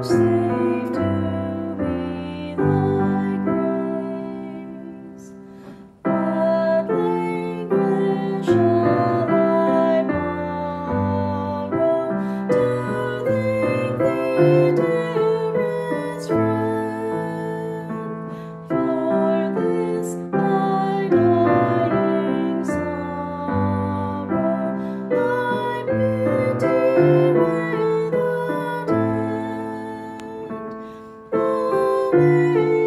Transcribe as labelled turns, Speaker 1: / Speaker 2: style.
Speaker 1: watch away.